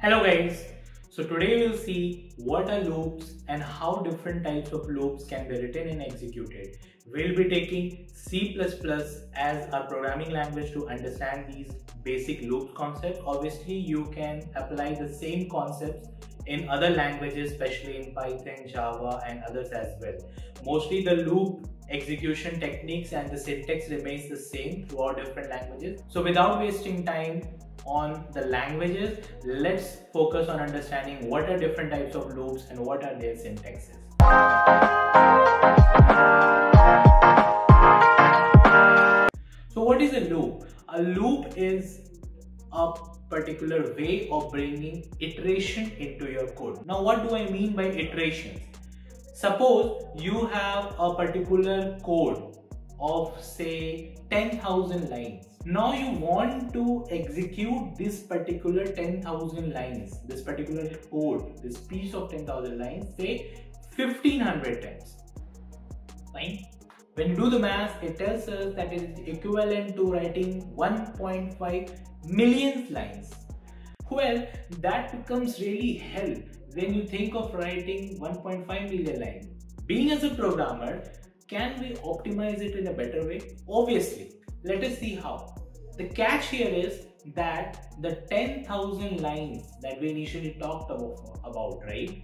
Hello guys, so today we'll see what are loops and how different types of loops can be written and executed. We'll be taking C++ as our programming language to understand these basic loop concepts. Obviously you can apply the same concepts in other languages especially in Python, Java and others as well. Mostly the loop execution techniques and the syntax remains the same throughout different languages. So without wasting time, on the languages, let's focus on understanding what are different types of loops and what are their syntaxes. So what is a loop? A loop is a particular way of bringing iteration into your code. Now what do I mean by iterations? Suppose you have a particular code of say 10,000 lines now you want to execute this particular 10,000 lines, this particular code, this piece of 10,000 lines, say 1500 times. Fine. When you do the math, it tells us that it is equivalent to writing 1.5 million lines. Well, that becomes really hell when you think of writing 1.5 million lines. Being as a programmer, can we optimize it in a better way? Obviously, let us see how. The catch here is that the 10,000 lines that we initially talked about, about, right?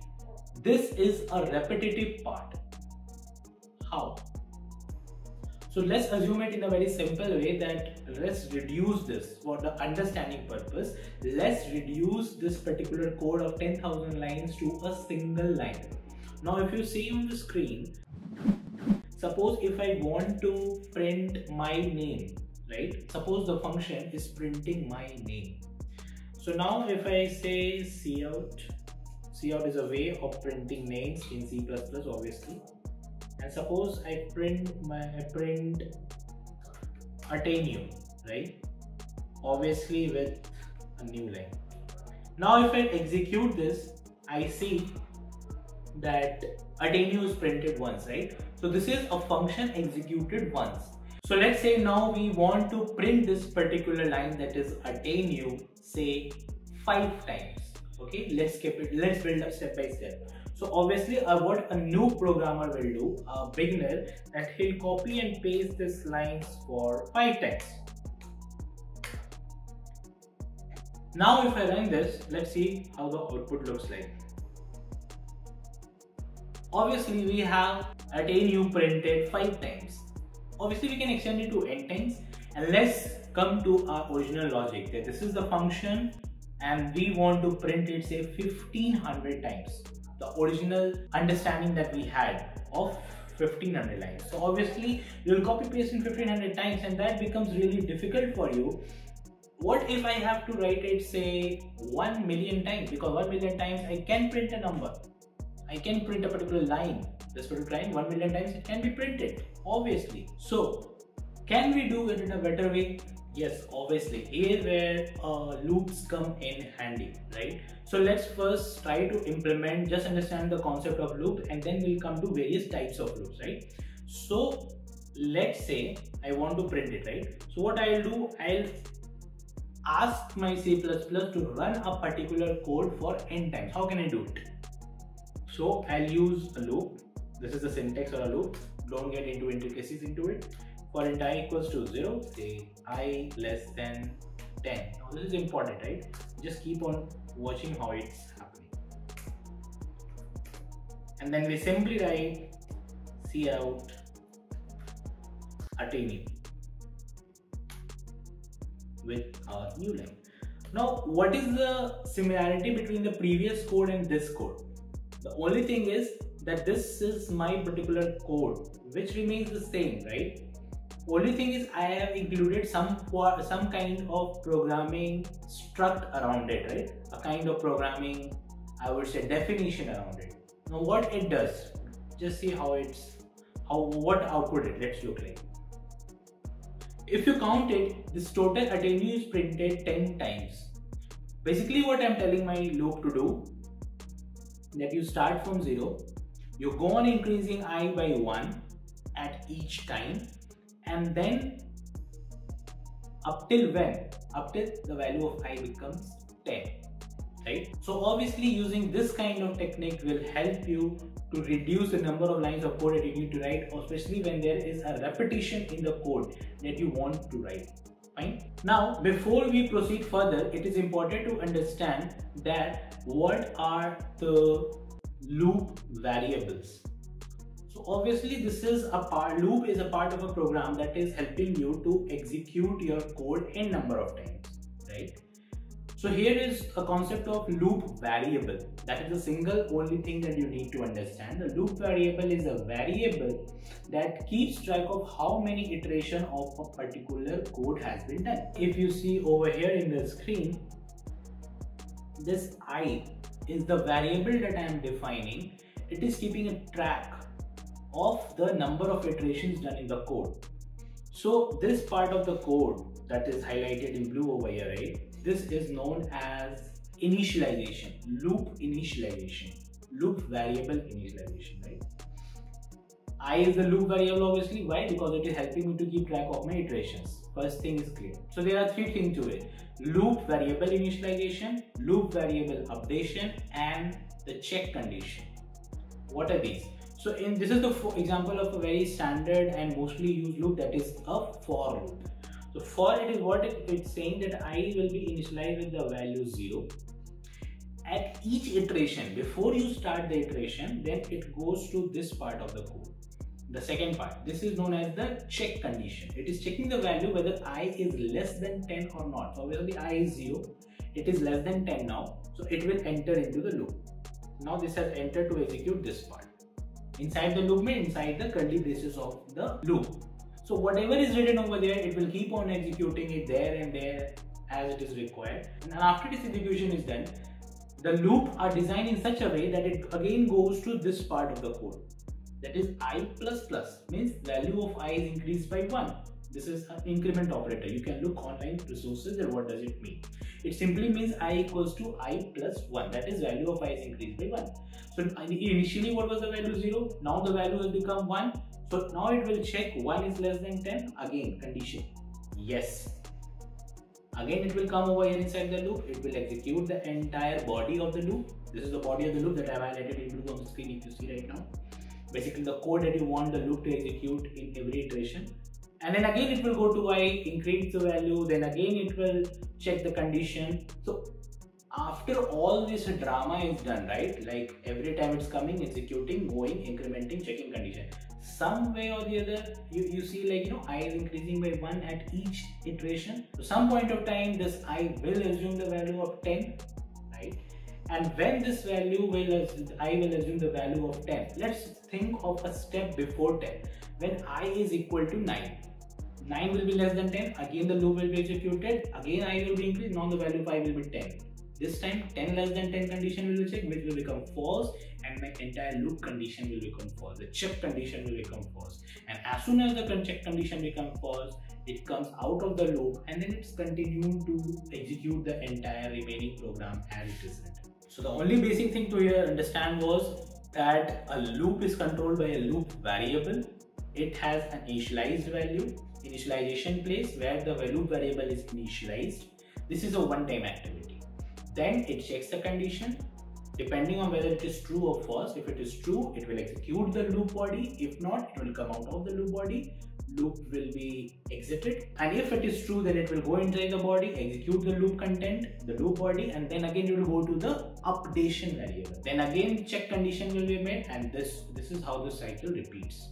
This is a repetitive part. How? So let's assume it in a very simple way that let's reduce this for the understanding purpose. Let's reduce this particular code of 10,000 lines to a single line. Now if you see on the screen, suppose if I want to print my name right? Suppose the function is printing my name. So now if I say cout, cout is a way of printing names in C++ obviously. And suppose I print my I print AttainU, right? Obviously with a new line. Now if I execute this, I see that AttainU is printed once, right? So this is a function executed once. So let's say now we want to print this particular line that is AttainU say five times. Okay, let's keep it, let's build up step by step. So obviously uh, what a new programmer will do, a beginner, that he'll copy and paste this lines for five times. Now if I run this, let's see how the output looks like. Obviously we have AttainU printed five times obviously we can extend it to n times and let's come to our original logic that this is the function and we want to print it say 1500 times. The original understanding that we had of 1500 lines. So obviously you'll copy paste in 1500 times and that becomes really difficult for you. What if I have to write it say 1 million times? Because 1 million times I can print a number I can print a particular line this particular line 1 million times it can be printed obviously. So can we do it in a better way? Yes obviously. Here where uh, loops come in handy right? So let's first try to implement just understand the concept of loop and then we'll come to various types of loops right? So let's say i want to print it right? So what i'll do i'll ask my c++ to run a particular code for n times. How can i do it so i'll use a loop. This is the syntax or a loop. Don't get into intricacies into it. For int i equals to 0 say i less than 10 now this is important right? Just keep on watching how it's happening. And then we simply write cout AttainU with our new line. Now what is the similarity between the previous code and this code the only thing is that this is my particular code which remains the same right? Only thing is I have included some some kind of programming struct around it right? A kind of programming I would say definition around it. Now what it does just see how it's how what output it let's look like. If you count it this total AttainU is printed 10 times. Basically what I'm telling my loop to do that you start from 0 you go on increasing i by 1 at each time and then up till when up till the value of i becomes 10 right right? So obviously using this kind of technique will help you to reduce the number of lines of code that you need to write, especially when there is a repetition in the code that you want to write. Fine. Now, before we proceed further, it is important to understand that what are the loop variables. So obviously this is a part, loop is a part of a program that is helping you to execute your code n number of times, right? So here is a concept of loop variable. That is the single only thing that you need to understand. The loop variable is a variable that keeps track of how many iteration of a particular code has been done. If you see over here in the screen, this i is the variable that I am defining. It is keeping a track of the number of iterations done in the code. So this part of the code that is highlighted in blue over here, right? This is known as initialization, loop initialization, loop variable initialization, right? I is the loop variable obviously. Why? Because it is helping me to keep track of my iterations. First thing is clear. So there are three things to it. Loop variable initialization, loop variable updation, and the check condition. What are these? So in this is the example of a very standard and mostly used loop that is a for loop. So for it is what it, it's saying that i will be initialized with the value 0. At each iteration, before you start the iteration, then it goes to this part of the code. The second part, this is known as the check condition. It is checking the value whether i is less than 10 or not. So obviously i is 0, it is less than 10 now, so it will enter into the loop. Now this has entered to execute this part. Inside the loop means inside the curly braces of the loop. So whatever is written over there, it will keep on executing it there and there as it is required. And after this execution is done, the loop are designed in such a way that it again goes to this part of the code. That is i plus plus means value of i is increased by 1. This is an increment operator. You can look online resources and what does it mean. It simply means i equals to i plus 1. That is value of i is increased by 1. So initially what was the value 0? Now the value has become 1. So now it will check 1 is less than 10. Again condition. Yes. Again it will come over here inside the loop. It will execute the entire body of the loop. This is the body of the loop that I have highlighted in blue on the screen if you see right now. Basically the code that you want the loop to execute in every iteration. And then again it will go to i, increase the value, then again it will check the condition. So after all this drama is done, right? Like every time it's coming, executing, going, incrementing, checking condition some way or the other you, you see like you know i is increasing by 1 at each iteration so some point of time this i will assume the value of 10 right and when this value will i will assume the value of 10 let's think of a step before 10 when i is equal to 9 9 will be less than 10 again the loop will be executed again i will be increased now the value of i will be 10 this time 10 less than 10 condition will be checked which will become false and my entire loop condition will become false. The check condition will become false. And as soon as the check condition becomes false, it comes out of the loop and then it's continuing to execute the entire remaining program as it is written. So the only basic thing to understand was that a loop is controlled by a loop variable. It has an initialized value, initialization place where the value variable is initialized. This is a one-time activity. Then it checks the condition. Depending on whether it is true or false if it is true it will execute the loop body. If not it will come out of the loop body. Loop will be exited. And if it is true then it will go inside the body execute the loop content the loop body and then again it will go to the updation variable. Then again check condition will be made and this this is how the cycle repeats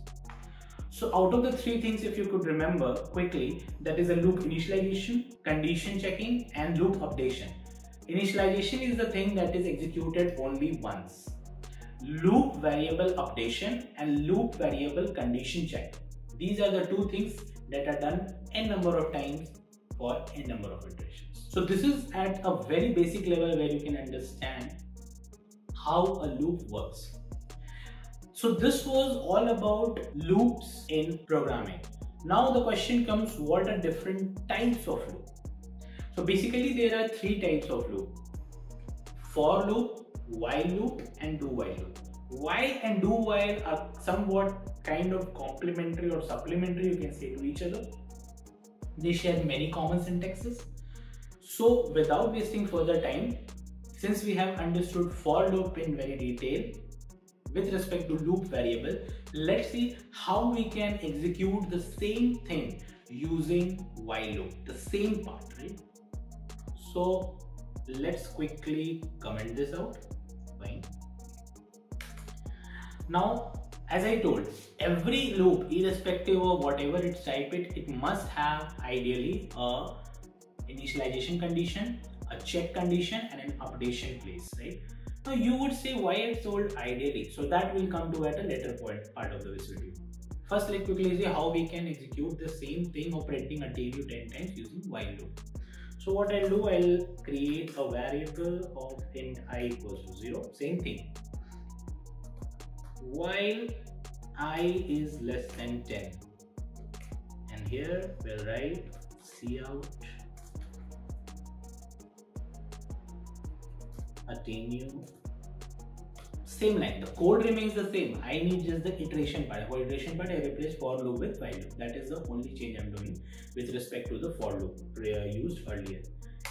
so out of the three things if you could remember quickly that is a loop initialization condition checking and loop updation Initialization is the thing that is executed only once. Loop variable updation and loop variable condition check. These are the two things that are done n number of times for n number of iterations. So this is at a very basic level where you can understand how a loop works. So this was all about loops in programming. Now the question comes what are different types of loops? So basically there are three types of loop. For loop, while loop and do while loop. While and do while are somewhat kind of complementary or supplementary you can say to each other. They share many common syntaxes. So without wasting further time, since we have understood for loop in very detail with respect to loop variable, let's see how we can execute the same thing using while loop, the same part, right? So let's quickly comment this out. Fine. Now, as I told, every loop, irrespective of whatever it's type it, it must have ideally a initialization condition, a check condition, and an updation place, right? Now you would say why I sold ideally. So that will come to at a later point part of the video. First, let's quickly see how we can execute the same thing of printing AttainU 10 times using while loop. So what I'll do, I'll create a variable of int i equals to 0, same thing. While i is less than 10. And here we'll write cout AttainU same line the code remains the same. I need just the iteration part for iteration part i replace for loop with while loop. That is the only change i'm doing with respect to the for loop uh, used earlier.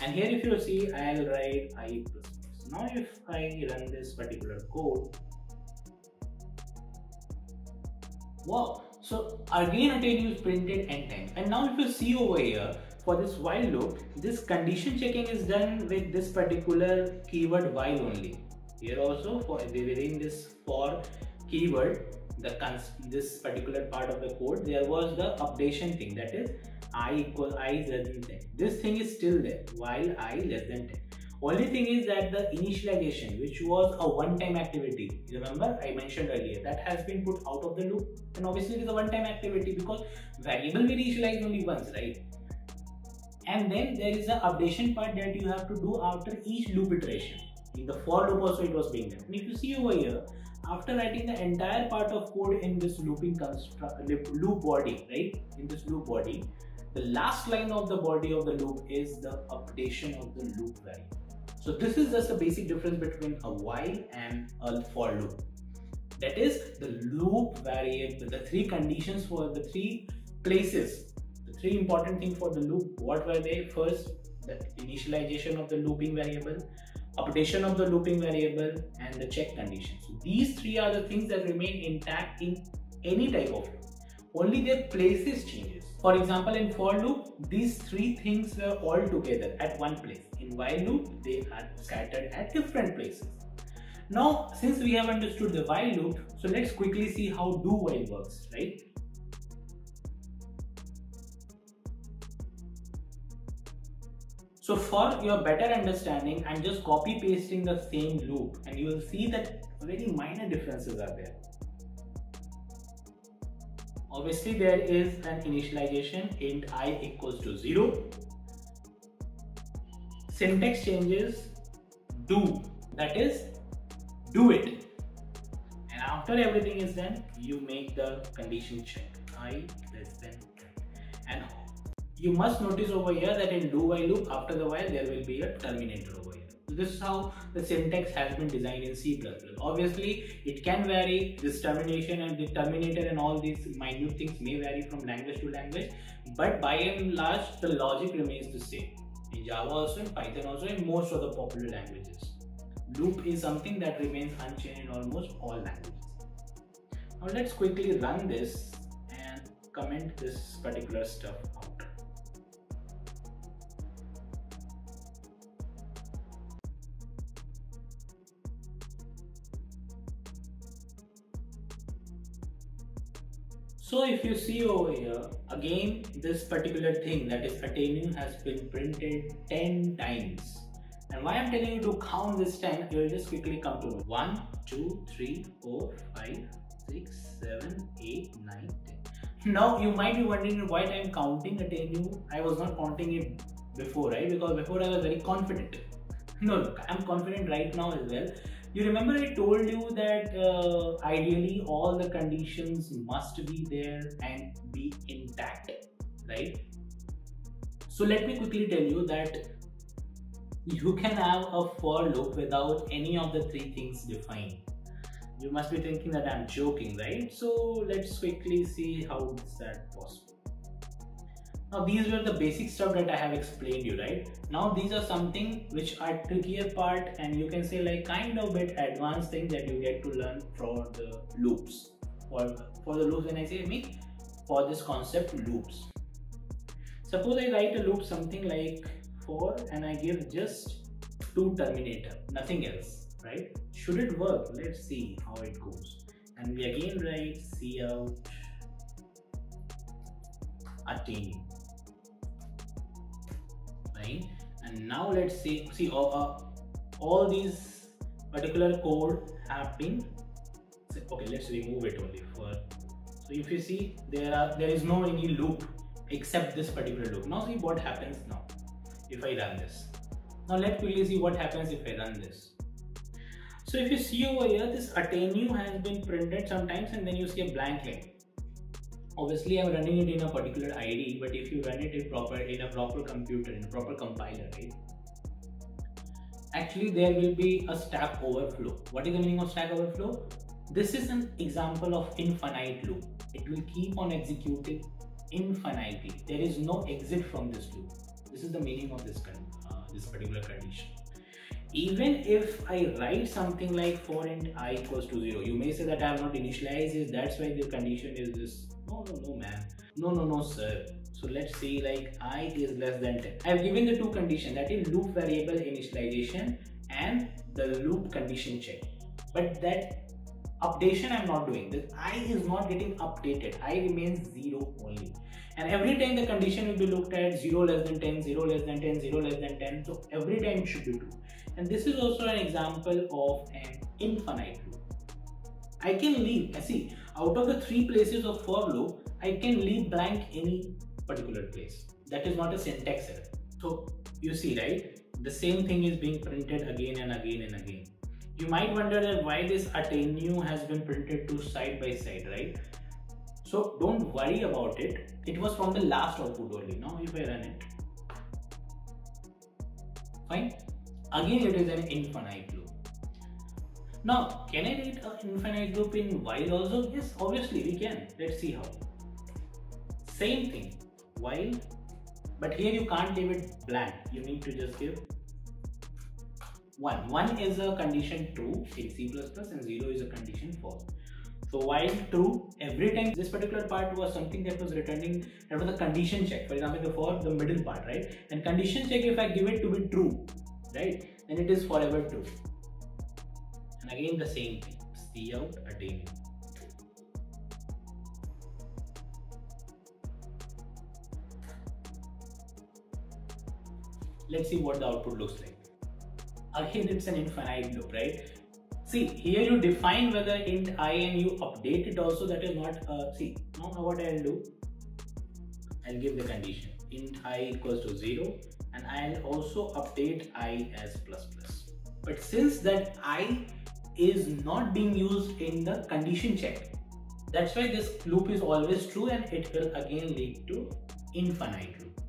And here if you see i'll write i plus plus. Now if i run this particular code wow. So again AttainU is printed n times and now if you see over here for this while loop this condition checking is done with this particular keyword while only. Here also for within this for keyword the this particular part of the code there was the updation thing that is i equal i is less than 10 this thing is still there while i less than 10 only thing is that the initialization which was a one-time activity remember i mentioned earlier that has been put out of the loop. And obviously it is a one-time activity because variable we initialize only once right and then there is an updation part that you have to do after each loop iteration in the for loop also it was being done. And if you see over here, after writing the entire part of code in this looping construct loop body, right? In this loop body, the last line of the body of the loop is the updation of the loop value. So this is just a basic difference between a while and a for loop. That is the loop variable, the three conditions for the three places, the three important things for the loop. What were they? First, the initialization of the looping variable, updation of the looping variable and the check condition. So these three are the things that remain intact in any type of loop. Only their places changes. For example, in for loop, these three things were all together at one place. In while loop, they are scattered at different places. Now, since we have understood the while loop, so let's quickly see how do while works, right? So for your better understanding, I'm just copy pasting the same loop and you will see that very minor differences are there. Obviously there is an initialization int i equals to 0. Syntax changes do that is do it and after everything is done you make the condition check i less than 10 and you must notice over here that in do while loop after the while there will be a terminator over here. So this is how the syntax has been designed in C++. Obviously it can vary this termination and the terminator and all these minute things may vary from language to language but by and large the logic remains the same. In Java also, in Python also, in most of the popular languages. Loop is something that remains unchanged in almost all languages. Now let's quickly run this and comment this particular stuff So if you see over here, again this particular thing that is AttainU has been printed 10 times. And why I'm telling you to count this 10, you'll just quickly come to 1, 2, 3, 4, 5, 6, 7, 8, 9, 10. Now you might be wondering why I'm counting AttainU. I was not counting it before, right? Because before I was very confident. No, look, I'm confident right now as well you remember I told you that uh, ideally all the conditions must be there and be intact, right? So let me quickly tell you that you can have a for loop without any of the three things defined. You must be thinking that I'm joking, right? So let's quickly see how is that possible. Now these were the basic stuff that I have explained you, right? Now these are something which are trickier part and you can say like kind of bit advanced thing that you get to learn for the loops. For, for the loops when I say me, for this concept loops. Suppose I write a loop something like for and I give just two terminator, nothing else, right? Should it work? Let's see how it goes. And we again write cout attain and now let's see see uh, uh, all these particular code have been okay let's remove it only for so if you see there are there is no any loop except this particular loop. Now see what happens now if I run this. Now let's quickly see what happens if I run this. So if you see over here this AttainU has been printed sometimes and then you see a blank line obviously I'm running it in a particular ID, but if you run it in proper in a proper computer, in a proper compiler, right? Actually, there will be a stack overflow. What is the meaning of stack overflow? This is an example of infinite loop. It will keep on executing infinitely. There is no exit from this loop. This is the meaning of this uh, this particular condition. Even if I write something like for int i equals to 0, you may say that I have not initialized it, that's why the condition is this no, no, no, man. No, no, no, sir. So let's say like i is less than 10. I have given the two conditions that is loop variable initialization and the loop condition check. But that updation I'm not doing. This i is not getting updated. i remains 0 only. And every time the condition will be looked at 0 less than 10, 0 less than 10, 0 less than 10. So every time it should be true. And this is also an example of an infinite loop. I can leave, I see, out of the three places of for loop, I can leave blank any particular place. That is not a syntax error. So you see, right? The same thing is being printed again and again and again. You might wonder why this AttainU has been printed to side by side, right? So don't worry about it. It was from the last output only. Now if I run it, fine. Again, it is an infinite loop. Now, can I write an infinite loop in while also? Yes, obviously we can. Let's see how. Same thing, while, but here you can't leave it blank. You need to just give 1. 1 is a condition true in C++ and 0 is a condition false. So while true, every time this particular part was something that was returning, that was a condition check. For example, the for the middle part, right? And condition check, if I give it to be true, right? Then it is forever true again the same thing cout attain let's see what the output looks like. Again it's an infinite loop right? See here you define whether int i and you update it also that is not uh, see now what i'll do? I'll give the condition. Int i equals to 0 and i'll also update i as plus plus. But since that i is not being used in the condition check. That's why this loop is always true and it will again lead to infinite loop,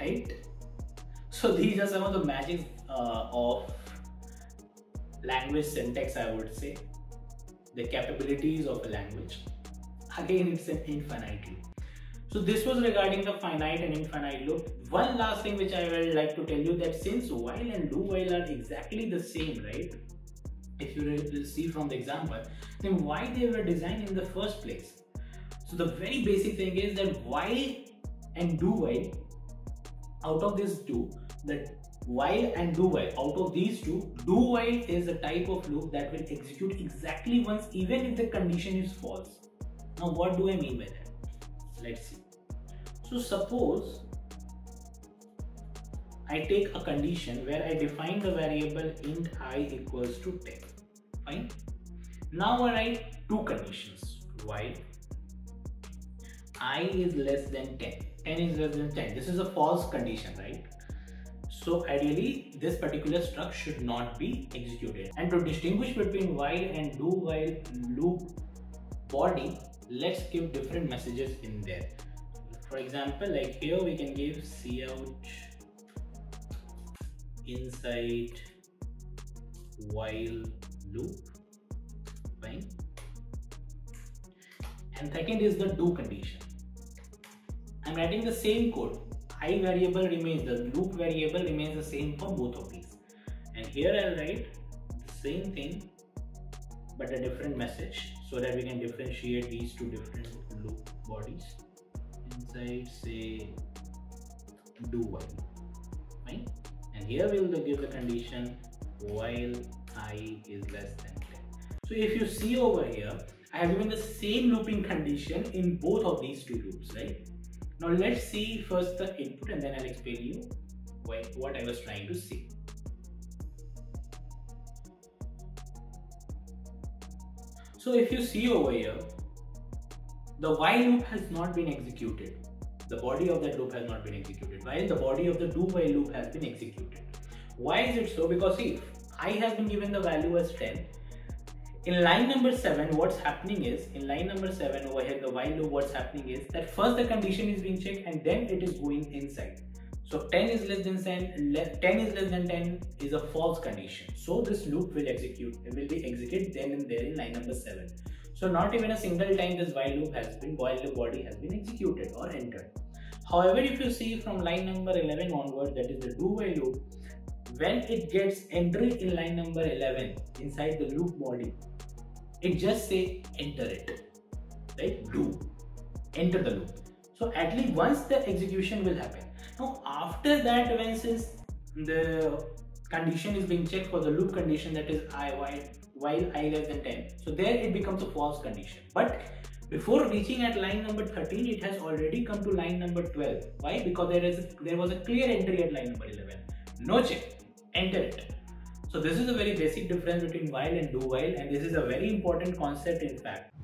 right? So these are some of the magic uh, of language syntax, I would say. The capabilities of a language. Again, it's an infinite loop. So this was regarding the finite and infinite loop. One last thing which I will like to tell you that since while and do while are exactly the same, right? If you see from the example, then why they were designed in the first place. So the very basic thing is that while and do while, out of these two, that while and do while, out of these two, do while is a type of loop that will execute exactly once even if the condition is false. Now what do I mean by that? Let's see. So suppose I take a condition where I define the variable int i equals to 10 fine. Now I write two conditions. While i is less than 10 10 is less than 10 this is a false condition right? So ideally this particular struct should not be executed. And to distinguish between while and do while loop body let's give different messages in there. For example like here we can give cout inside while loop fine and second is the do condition I'm writing the same code. i variable remains, the loop variable remains the same for both of these. And here I'll write the same thing but a different message so that we can differentiate these two different loop bodies inside say do while fine and here we will give the condition while i is less than 10 so if you see over here i have given the same looping condition in both of these two loops right? Now let's see first the input and then i'll explain you what i was trying to say. So if you see over here the while loop has not been executed. The body of that loop has not been executed while the body of the do while loop has been executed. Why is it so? Because see i have been given the value as 10 in line number 7 what's happening is in line number 7 over here the while loop what's happening is that first the condition is being checked and then it is going inside. So 10 is less than 10 10 is less than 10 is a false condition. So this loop will execute it will be executed then and there in line number 7 so not even a single time this while loop has been while the body has been executed or entered. However, if you see from line number 11 onward, that is the do while loop, when it gets entry in line number 11 inside the loop body, it just say enter it, right? Do, enter the loop. So at least once the execution will happen. Now after that, when since the condition is being checked for the loop condition that is i while while i less than 10 so there it becomes a false condition but before reaching at line number 13 it has already come to line number 12 why because there is there was a clear entry at line number 11 no check enter it. So this is a very basic difference between while and do while and this is a very important concept in fact.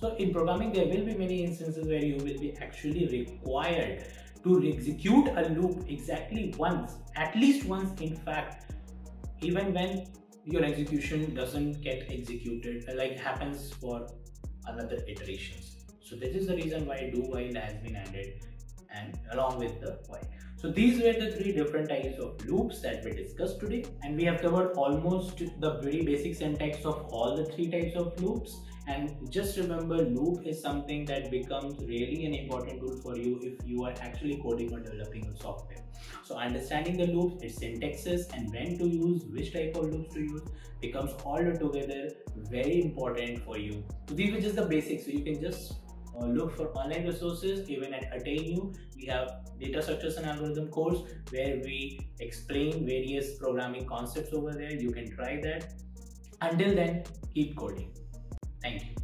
So in programming there will be many instances where you will be actually required to execute a loop exactly once at least once in fact even when your execution doesn't get executed like happens for another iterations. So this is the reason why do while has been added and along with the while so these were the three different types of loops that we discussed today. And we have covered almost the very basic syntax of all the three types of loops. And just remember loop is something that becomes really an important tool for you if you are actually coding or developing a software. So understanding the loops its syntaxes and when to use which type of loops to use becomes all together very important for you. So these are just the basics. So you can just uh, look for online resources even at AttainU we have data structures and algorithm course where we explain various programming concepts over there. You can try that. Until then keep coding. Thank you.